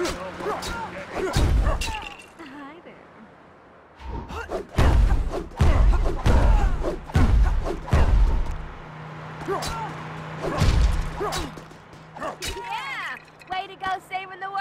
Yeah! Way to go saving the world,